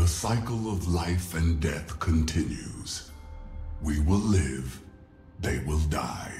The cycle of life and death continues. We will live, they will die.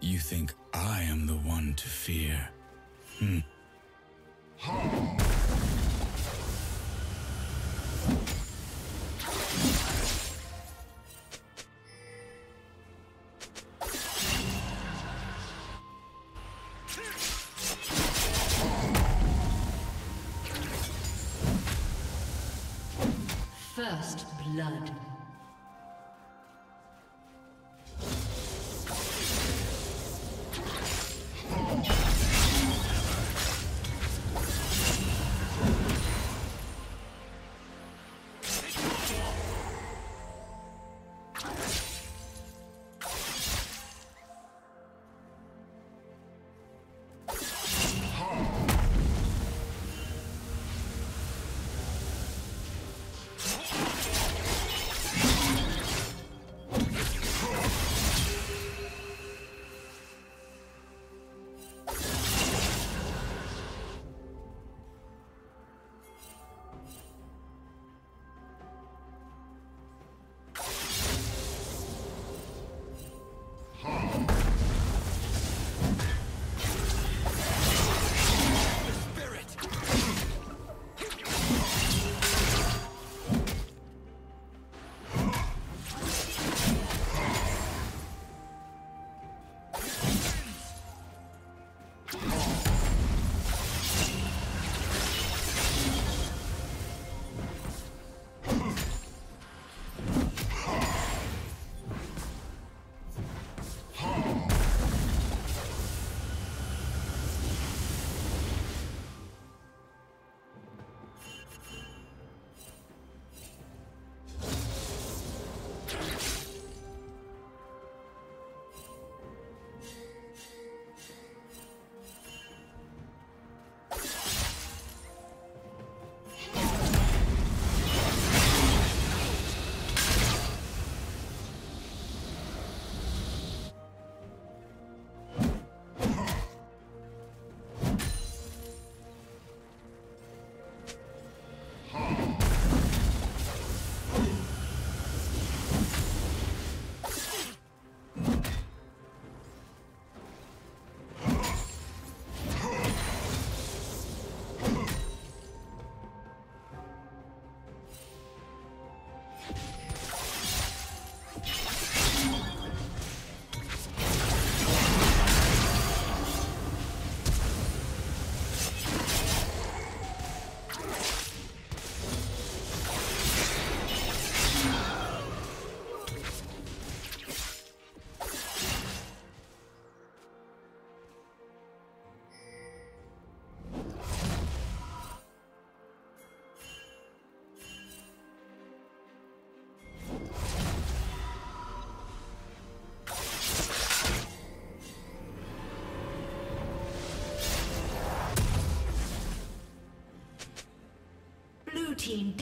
You think I am the one to fear? Hmm.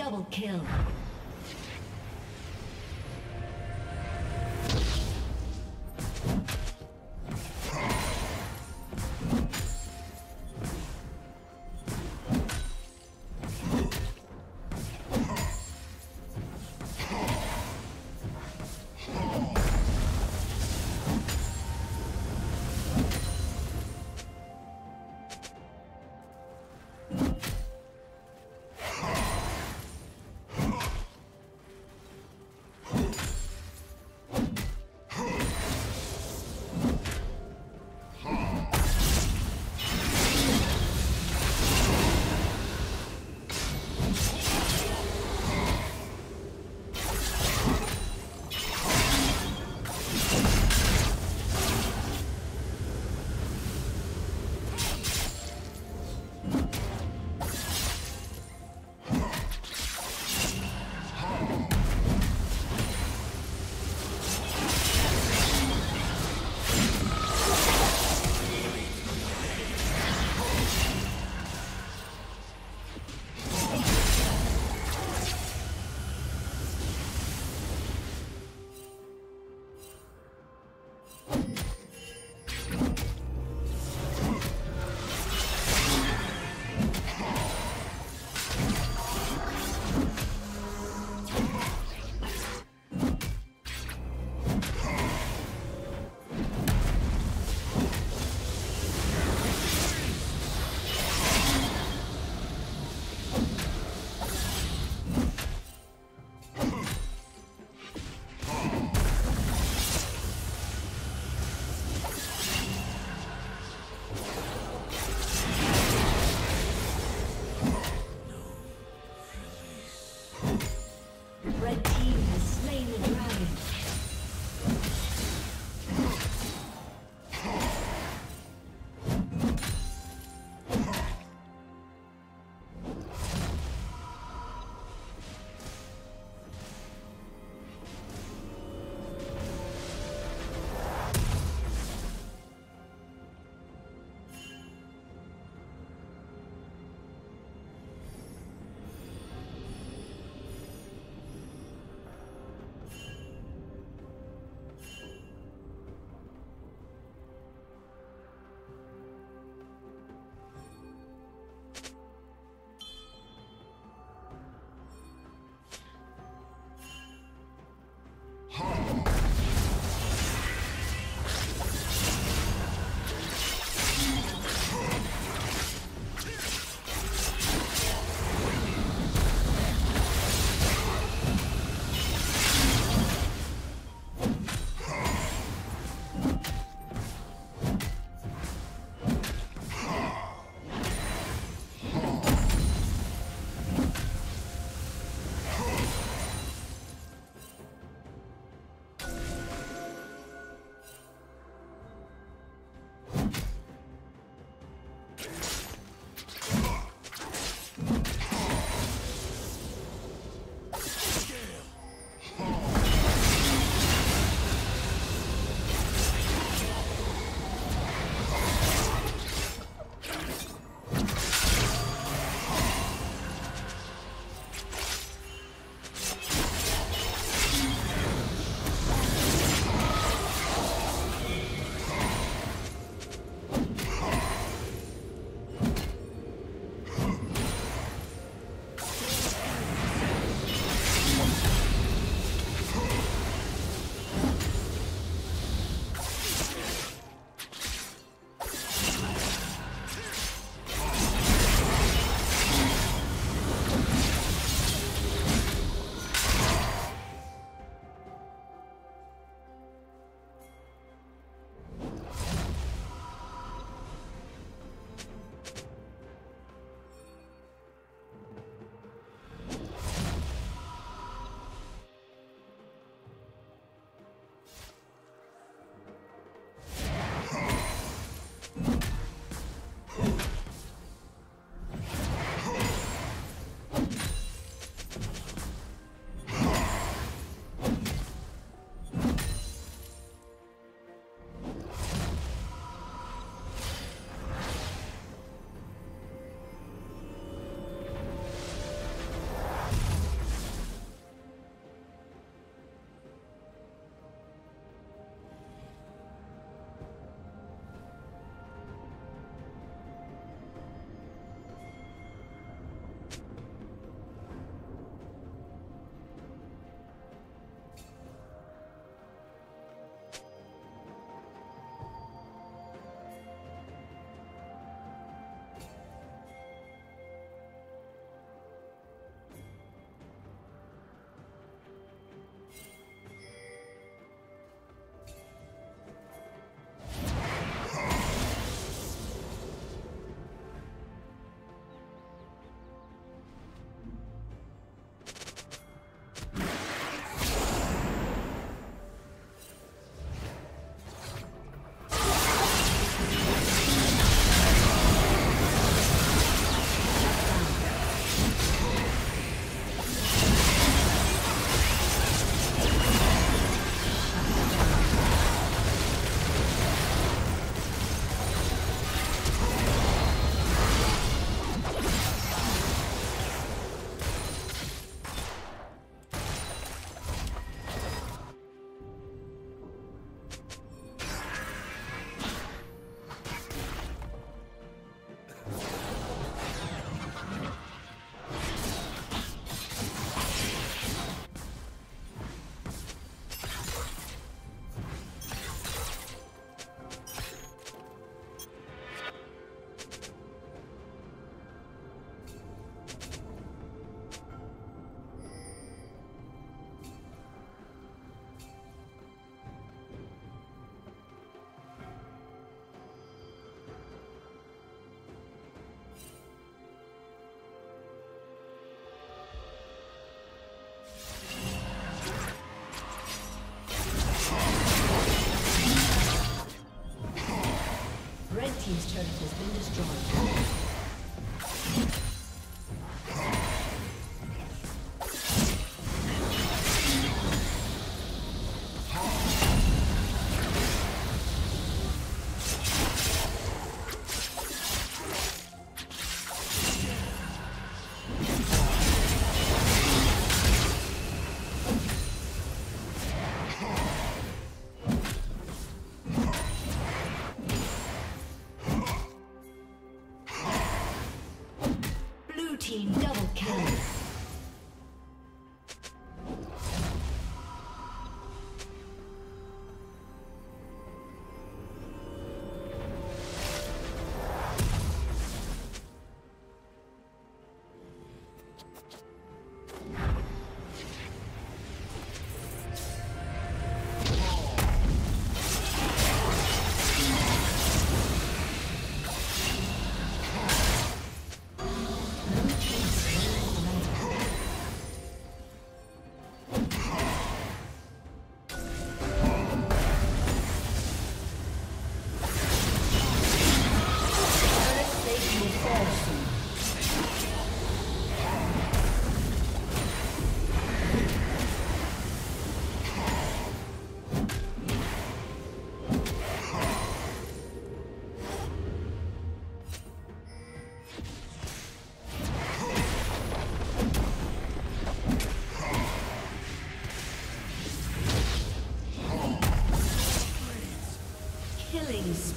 Double kill.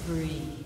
Free.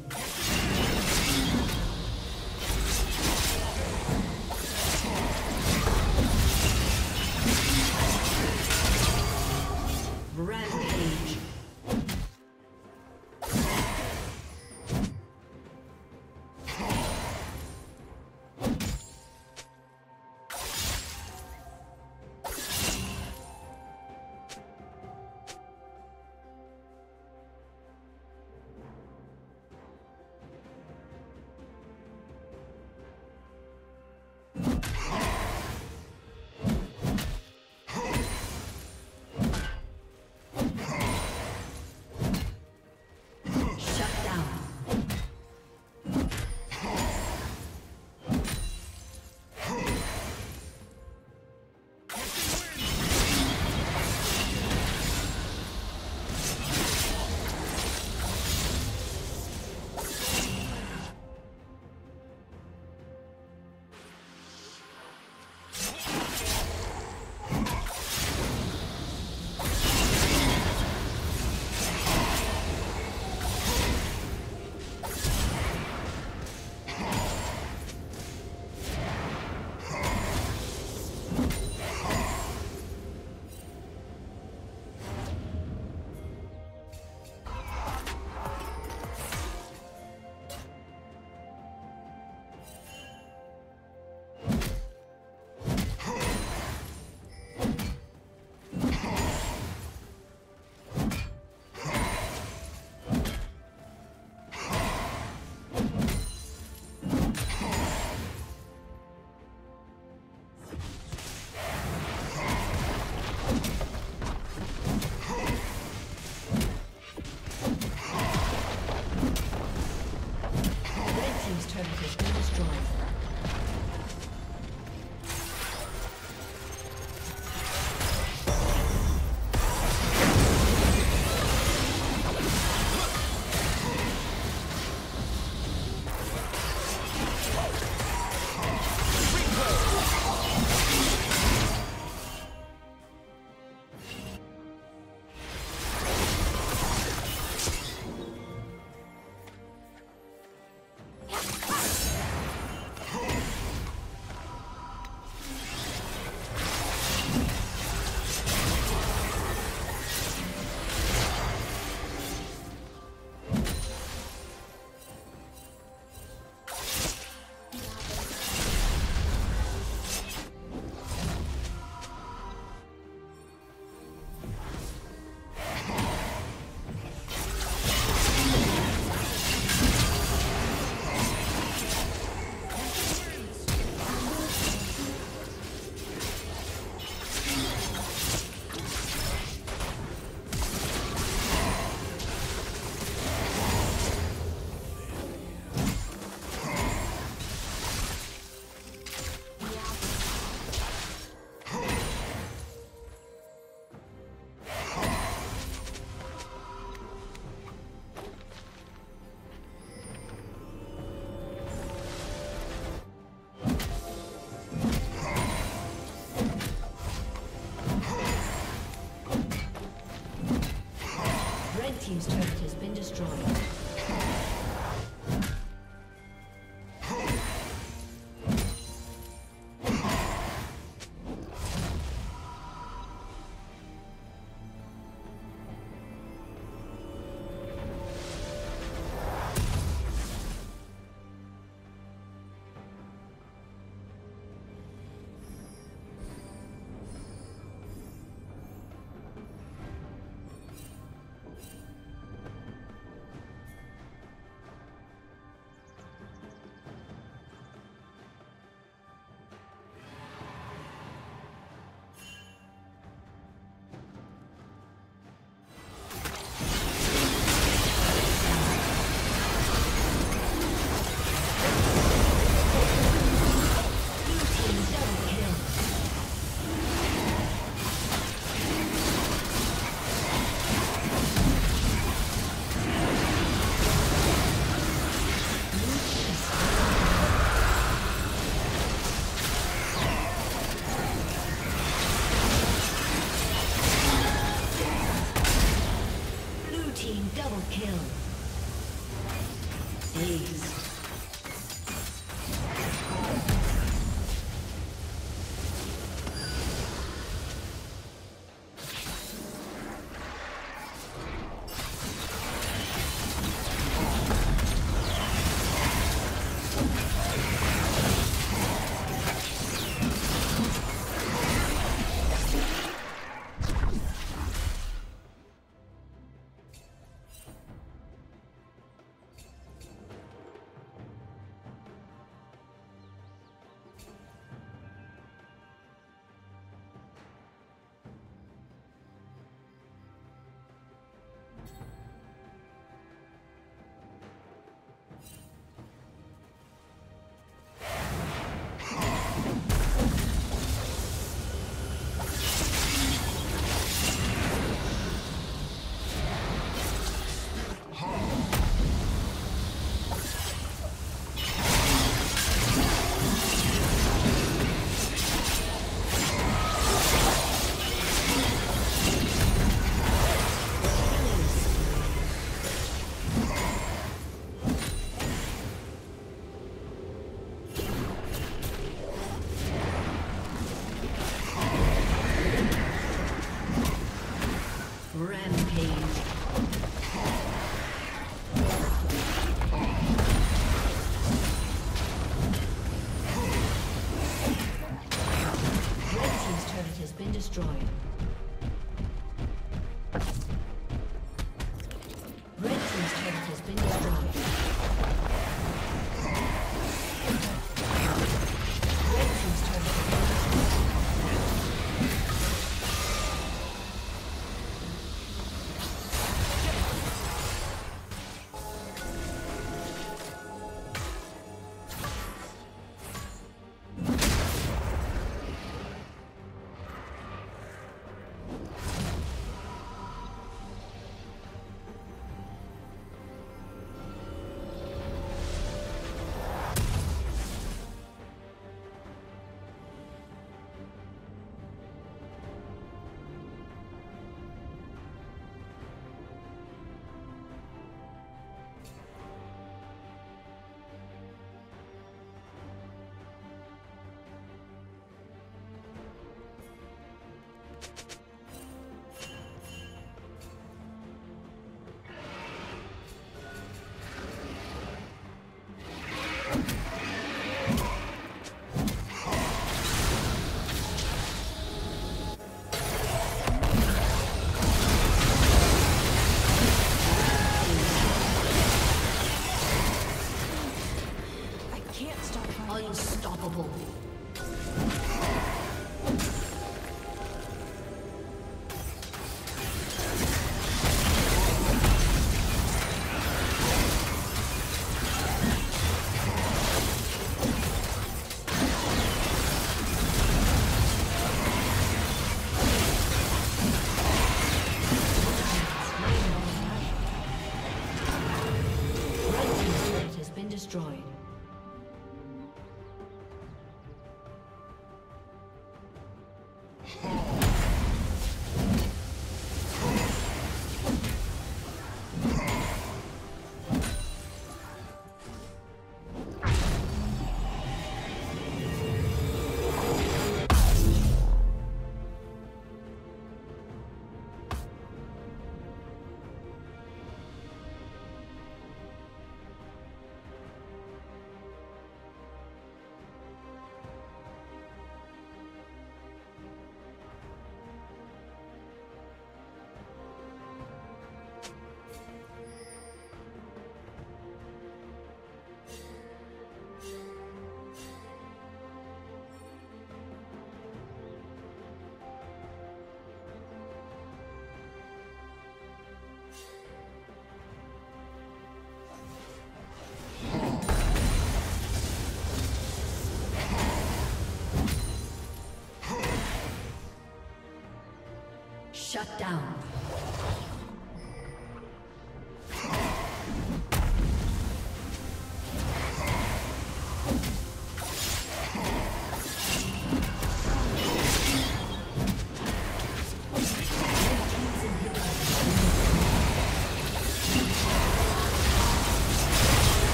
Shut down.